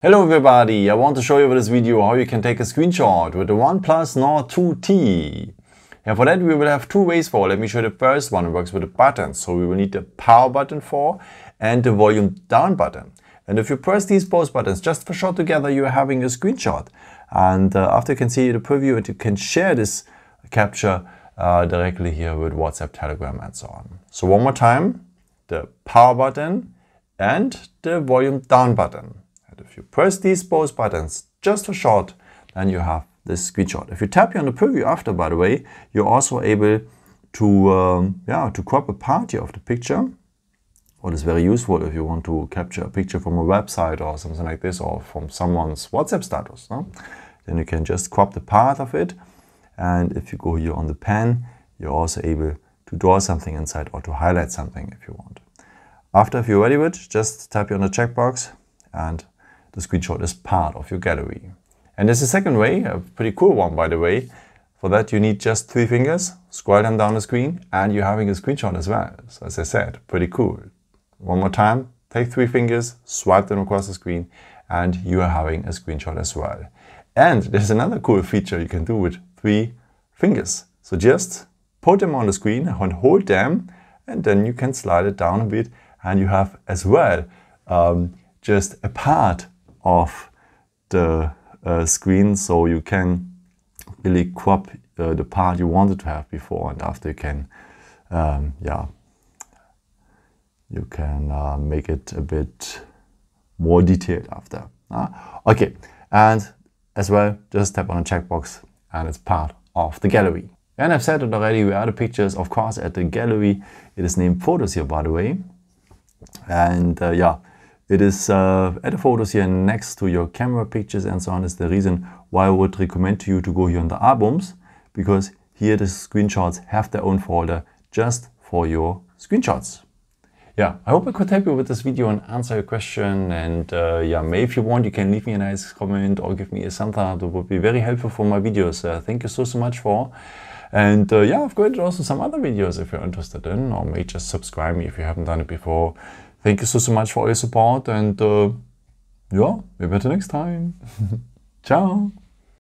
Hello everybody, I want to show you with this video how you can take a screenshot with the OnePlus Nord 2T. And for that we will have two ways for. Let me show you the first one. It works with the buttons. So we will need the power button for and the volume down button. And if you press these both buttons just for shot together, you're having a screenshot. And uh, after you can see the preview and you can share this capture uh, directly here with WhatsApp, Telegram and so on. So one more time, the power button and the volume down button. If you press these both buttons just for short, then you have this screenshot. If you tap here on the preview after, by the way, you're also able to, um, yeah, to crop a part of the picture. What is very useful if you want to capture a picture from a website or something like this, or from someone's WhatsApp status. No? Then you can just crop the part of it. And if you go here on the pen, you're also able to draw something inside or to highlight something if you want. After, if you're ready with, just tap here on the checkbox and the screenshot is part of your gallery. And there's a second way, a pretty cool one by the way. For that you need just three fingers, scroll them down the screen and you're having a screenshot as well. So as I said, pretty cool. One more time, take three fingers, swipe them across the screen and you are having a screenshot as well. And there's another cool feature you can do with three fingers. So just put them on the screen and hold them and then you can slide it down a bit and you have as well um, just a part of the uh, screen so you can really crop uh, the part you wanted to have before and after you can um, yeah you can uh, make it a bit more detailed after. Uh, okay and as well just tap on a checkbox and it's part of the gallery. And I've said it already we are the pictures of course at the gallery. It is named photos here by the way. And uh, yeah it is uh, at the photos here next to your camera pictures and so on is the reason why I would recommend to you to go here on the albums because here the screenshots have their own folder just for your screenshots. Yeah, I hope I could help you with this video and answer your question. And uh, yeah, maybe if you want, you can leave me a nice comment or give me a thumbs up. That would be very helpful for my videos. Uh, thank you so, so much for. And uh, yeah, I've got also some other videos if you're interested in, or maybe just subscribe me if you haven't done it before. Thank you so, so much for all your support and uh, yeah, maybe until next time. Ciao.